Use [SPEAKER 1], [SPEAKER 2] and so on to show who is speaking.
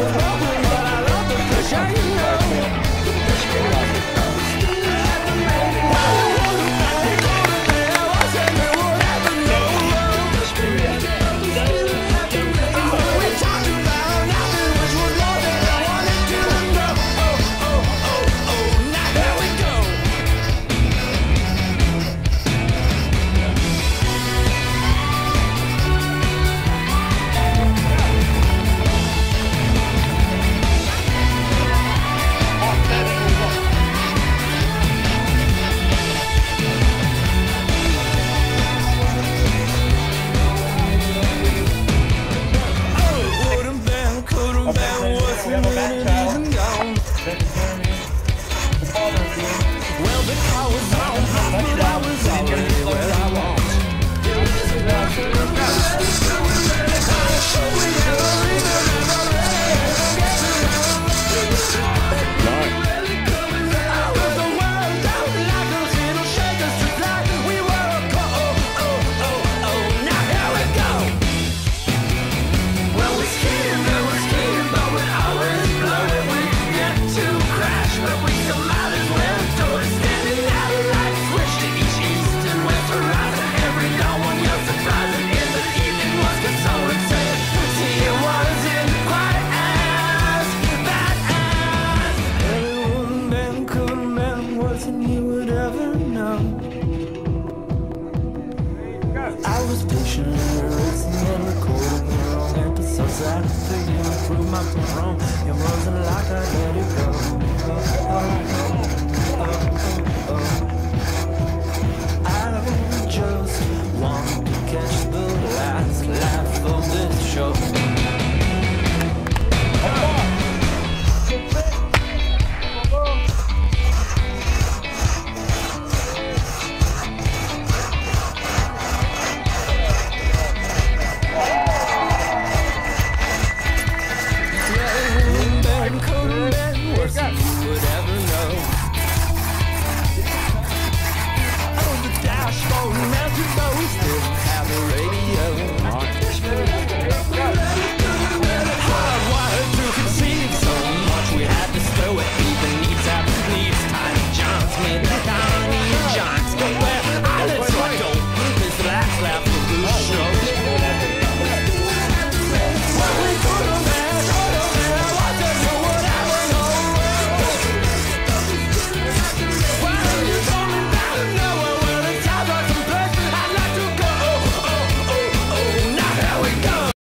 [SPEAKER 1] Thank. station It's the recording your own episodes That figure through my phone You're frozen like I let it go.